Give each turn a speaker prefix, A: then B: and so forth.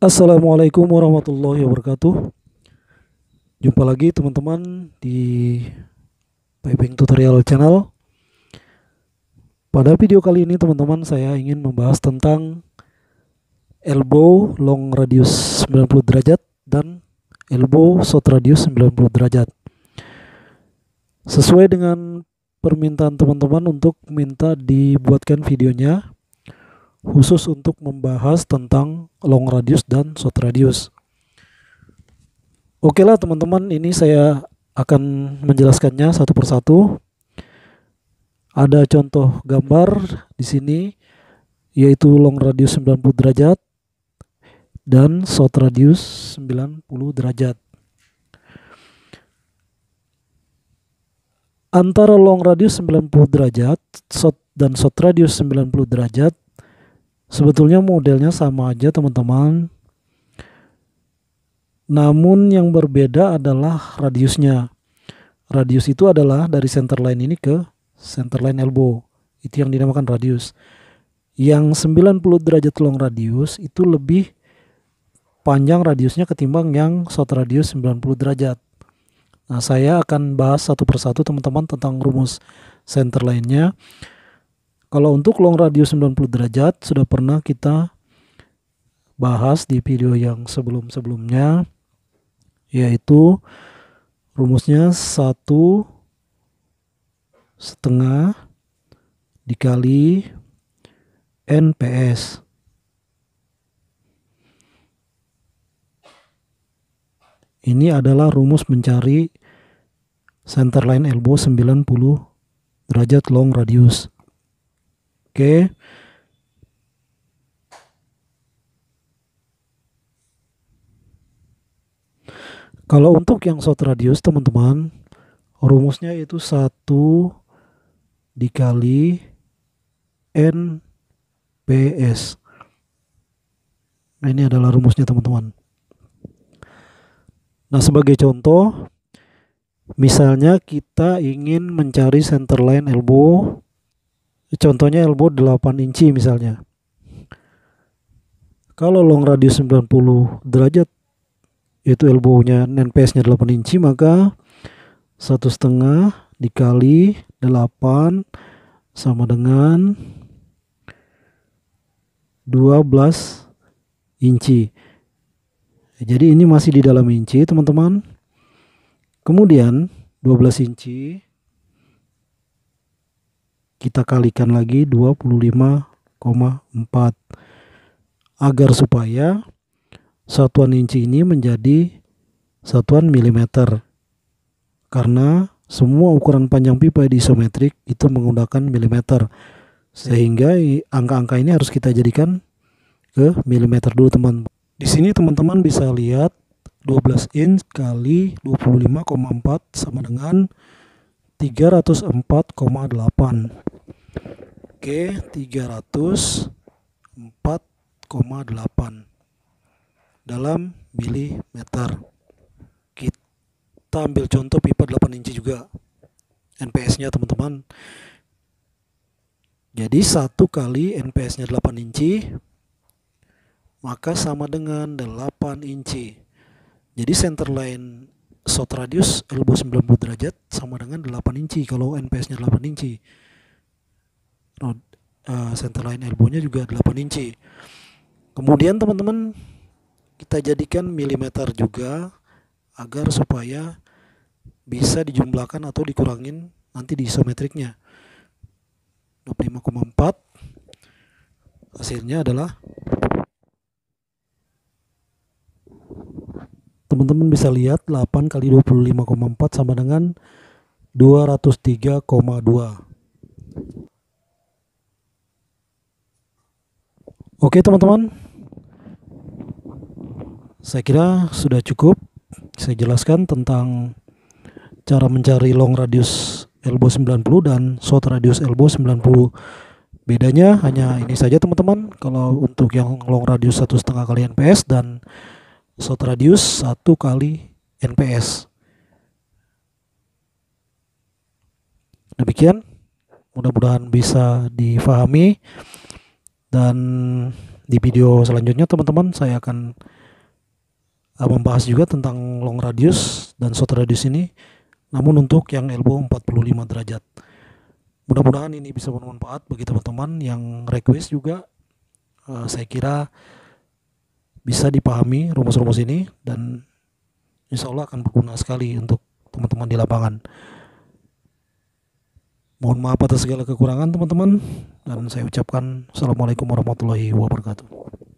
A: Assalamualaikum warahmatullahi wabarakatuh. Jumpa lagi teman-teman di Piping Tutorial Channel. Pada video kali ini teman-teman saya ingin membahas tentang elbow long radius 90 derajat dan elbow short radius 90 derajat. Sesuai dengan permintaan teman-teman untuk minta dibuatkan videonya khusus untuk membahas tentang long radius dan short radius. Oke lah teman-teman, ini saya akan menjelaskannya satu persatu. Ada contoh gambar di sini yaitu long radius 90 derajat dan short radius 90 derajat. Antara long radius 90 derajat short dan short radius 90 derajat Sebetulnya modelnya sama aja teman-teman. Namun yang berbeda adalah radiusnya. Radius itu adalah dari center line ini ke center line elbow. Itu yang dinamakan radius. Yang 90 derajat long radius itu lebih panjang radiusnya ketimbang yang short radius 90 derajat. Nah, saya akan bahas satu persatu teman-teman tentang rumus center line-nya. Kalau untuk long radius 90 derajat sudah pernah kita bahas di video yang sebelum-sebelumnya yaitu rumusnya satu setengah dikali NPS ini adalah rumus mencari center line elbow 90 derajat long radius Oke. Kalau untuk yang short radius teman-teman, rumusnya itu satu dikali NPS. Nah, ini adalah rumusnya teman-teman. Nah, sebagai contoh, misalnya kita ingin mencari center line elbow Contohnya elbow 8 inci misalnya. Kalau long radius 90 derajat yaitu elbownya NPS-nya 8 inci maka satu setengah dikali 8 sama dengan 12 inci. Jadi ini masih di dalam inci teman-teman. Kemudian 12 inci kita kalikan lagi 25,4 agar supaya satuan inci ini menjadi satuan milimeter. Karena semua ukuran panjang pipa di isometrik itu menggunakan milimeter. Sehingga angka-angka ini harus kita jadikan ke milimeter dulu teman. Di sini teman-teman bisa lihat 12 inch kali 25,4 sama dengan 304,8 Oke, 304,8 dalam milimeter. Kita ambil contoh pipa 8 inci juga. NPS-nya teman-teman. Jadi satu kali NPS-nya 8 inci maka sama dengan 8 inci. Jadi center line short radius elbow 90 derajat sama dengan 8 inci kalau NPS-nya 8 inci uh, center line elbow-nya juga 8 inci. Kemudian teman-teman kita jadikan milimeter juga agar supaya bisa dijumlahkan atau dikurangin nanti di isometriknya. 25,4 hasilnya adalah teman-teman bisa lihat 8 kali 25,4 sama dengan 203,2 Oke teman-teman, saya kira sudah cukup saya jelaskan tentang cara mencari long radius elbow 90 dan short radius elbow 90. Bedanya hanya ini saja teman-teman. Kalau untuk yang long radius satu setengah kali NPS dan short radius satu kali NPS. Demikian, mudah-mudahan bisa difahami dan di video selanjutnya teman-teman saya akan uh, membahas juga tentang long radius dan short radius ini. Namun untuk yang elbow 45 derajat. Mudah-mudahan ini bisa bermanfaat bagi teman-teman yang request juga. Uh, saya kira bisa dipahami rumus-rumus ini dan insya Allah akan berguna sekali untuk teman-teman di lapangan mohon maaf atas segala kekurangan teman-teman. Dan saya ucapkan assalamualaikum warahmatullahi wabarakatuh